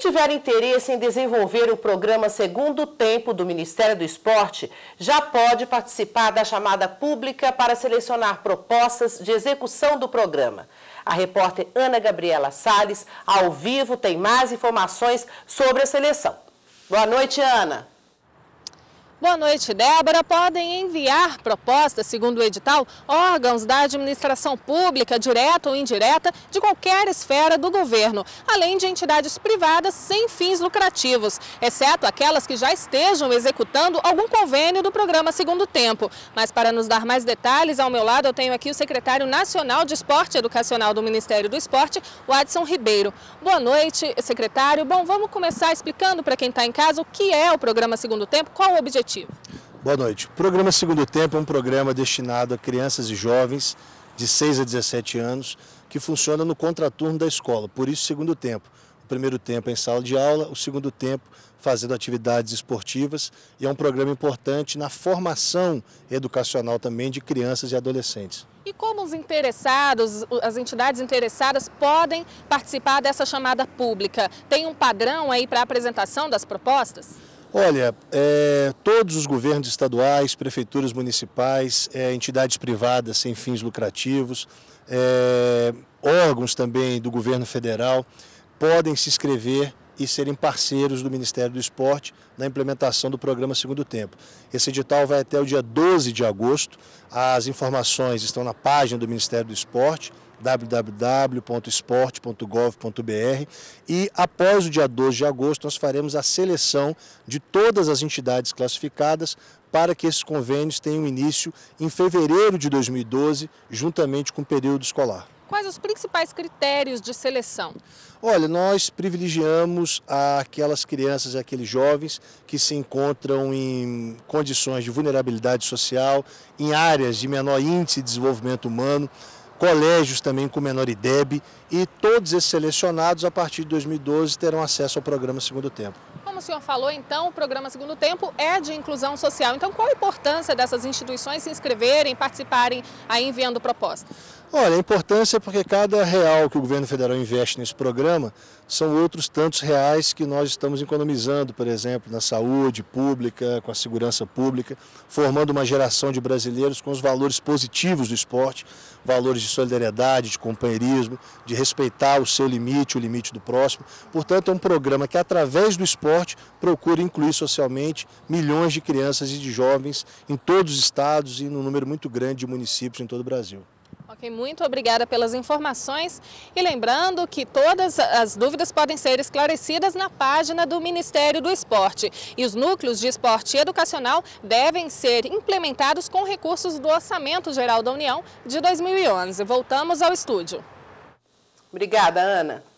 tiver interesse em desenvolver o programa Segundo Tempo do Ministério do Esporte já pode participar da chamada pública para selecionar propostas de execução do programa. A repórter Ana Gabriela Sales, ao vivo, tem mais informações sobre a seleção. Boa noite, Ana. Boa noite, Débora. Podem enviar propostas, segundo o edital, órgãos da administração pública, direta ou indireta, de qualquer esfera do governo, além de entidades privadas sem fins lucrativos, exceto aquelas que já estejam executando algum convênio do programa Segundo Tempo. Mas para nos dar mais detalhes, ao meu lado eu tenho aqui o secretário nacional de Esporte Educacional do Ministério do Esporte, o Adson Ribeiro. Boa noite, secretário. Bom, vamos começar explicando para quem está em casa o que é o programa Segundo Tempo, qual o objetivo Boa noite. O programa Segundo Tempo é um programa destinado a crianças e jovens de 6 a 17 anos que funciona no contraturno da escola, por isso segundo tempo. O primeiro tempo é em sala de aula, o segundo tempo fazendo atividades esportivas e é um programa importante na formação educacional também de crianças e adolescentes. E como os interessados, as entidades interessadas podem participar dessa chamada pública? Tem um padrão aí para a apresentação das propostas? Olha, é, todos os governos estaduais, prefeituras municipais, é, entidades privadas sem fins lucrativos, é, órgãos também do governo federal podem se inscrever e serem parceiros do Ministério do Esporte na implementação do programa Segundo Tempo. Esse edital vai até o dia 12 de agosto. As informações estão na página do Ministério do Esporte www.esporte.gov.br e após o dia 12 de agosto nós faremos a seleção de todas as entidades classificadas para que esses convênios tenham início em fevereiro de 2012, juntamente com o período escolar. Quais os principais critérios de seleção? Olha, nós privilegiamos aquelas crianças e aqueles jovens que se encontram em condições de vulnerabilidade social, em áreas de menor índice de desenvolvimento humano, colégios também com menor IDEB e todos esses selecionados a partir de 2012 terão acesso ao programa Segundo Tempo. Como o senhor falou, então, o programa Segundo Tempo é de inclusão social. Então, qual a importância dessas instituições se inscreverem, participarem aí enviando propostas? Olha, a importância é porque cada real que o governo federal investe nesse programa são outros tantos reais que nós estamos economizando, por exemplo, na saúde pública, com a segurança pública, formando uma geração de brasileiros com os valores positivos do esporte, valores de solidariedade, de companheirismo, de respeitar o seu limite, o limite do próximo. Portanto, é um programa que, através do esporte, procura incluir socialmente milhões de crianças e de jovens em todos os estados e num número muito grande de municípios em todo o Brasil. Ok, muito obrigada pelas informações. E lembrando que todas as dúvidas podem ser esclarecidas na página do Ministério do Esporte. E os núcleos de esporte educacional devem ser implementados com recursos do Orçamento Geral da União de 2011. Voltamos ao estúdio. Obrigada, Ana.